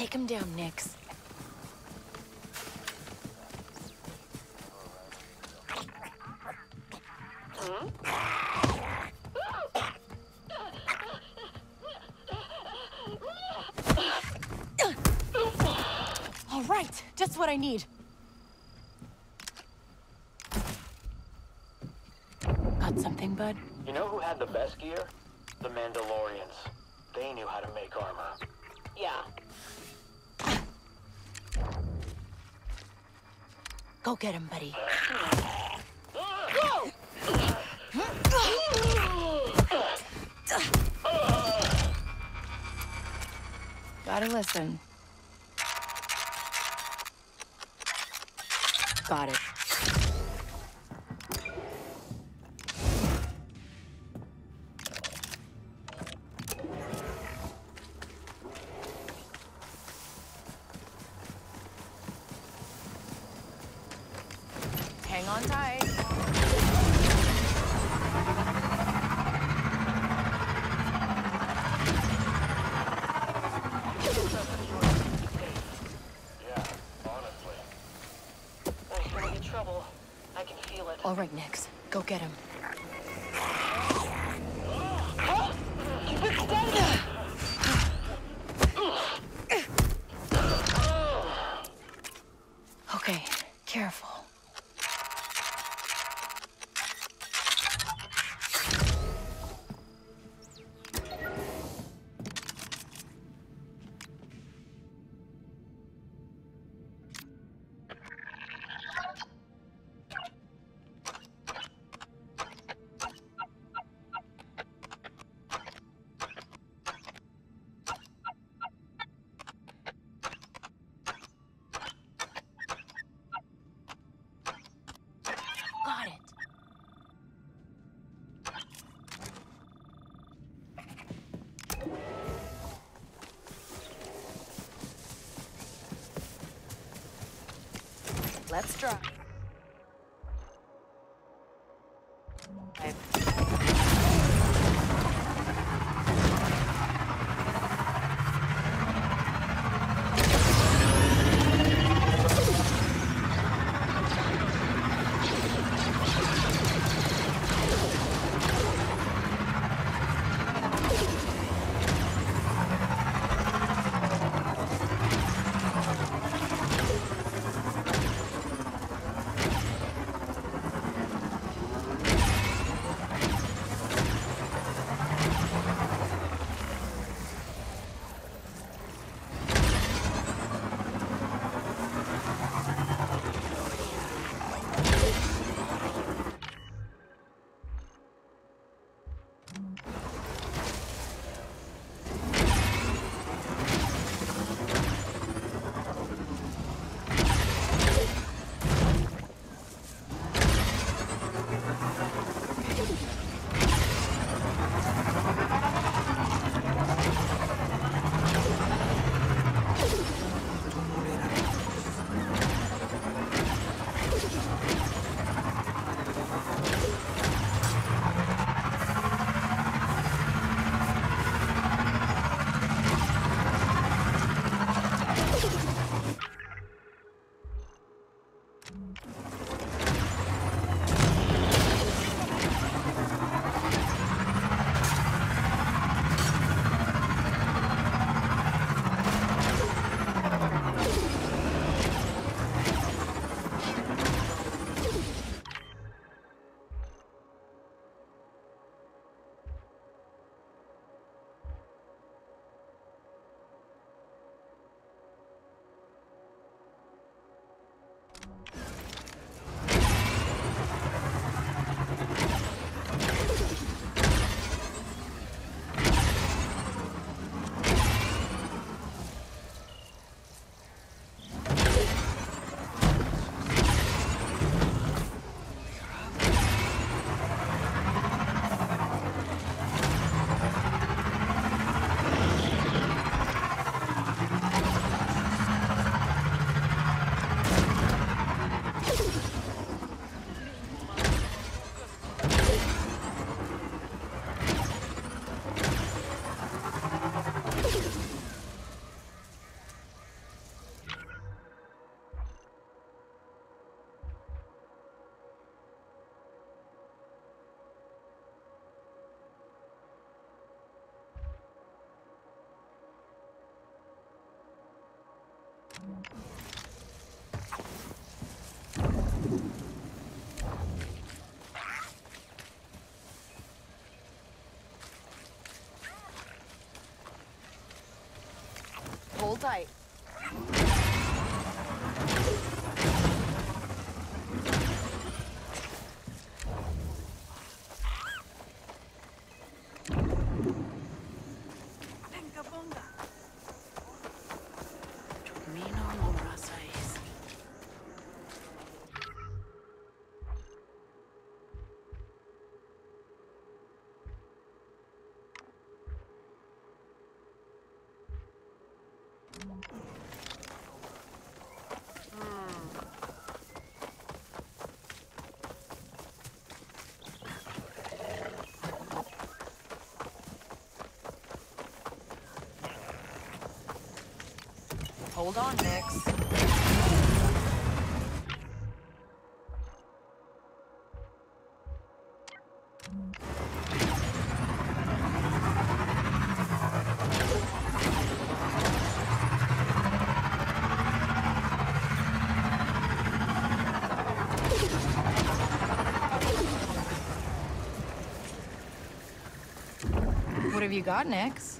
Take him down, Nix. All right, just what I need. Got something, bud? You know who had the best gear? The Mandalorians. They knew how to make armor. Yeah. Go get him, buddy. Gotta listen. Got it. On tight. Yeah, honestly. There's gonna be trouble. I can feel it. All right, Nix. Go get him. Let's try. Hold tight. Hold on, Nix. What have you got, Nix?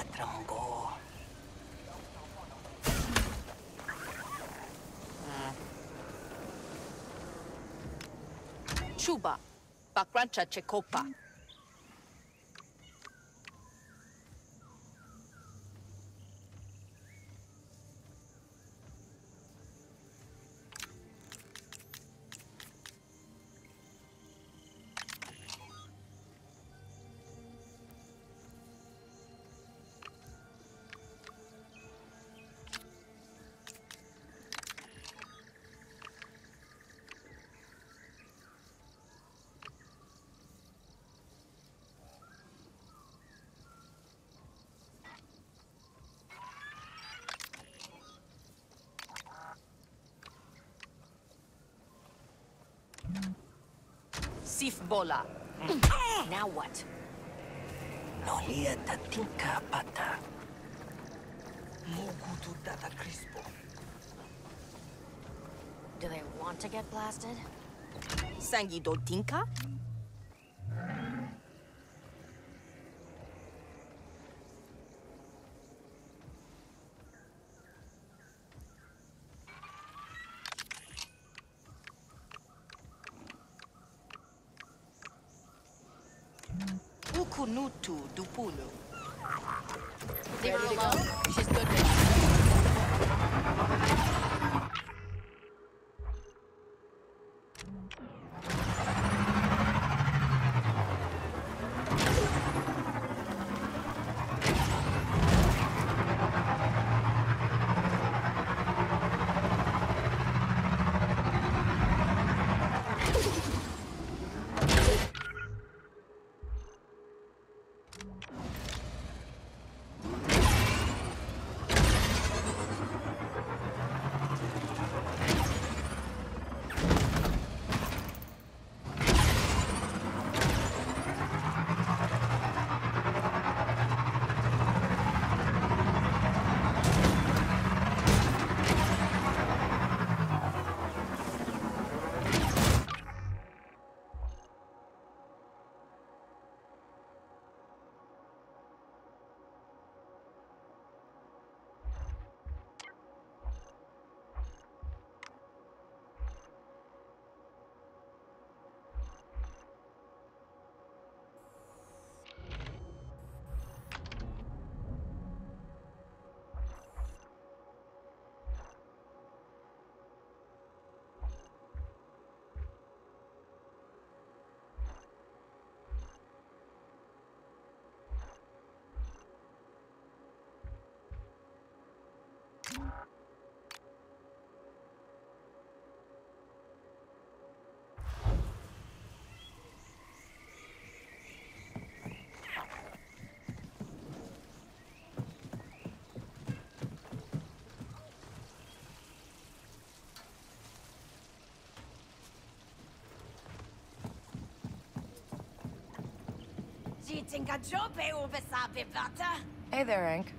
Jiyamba Trambo. Chuba, Bakrancha Chekopa. Sif Bola. now what? Nolia Tatinka Pata. Mugutu Tata Crispo. Do they want to get blasted? Sangi Dotinka? Kunutu do Pulo. Zero low. She's good. Hey there, Hank.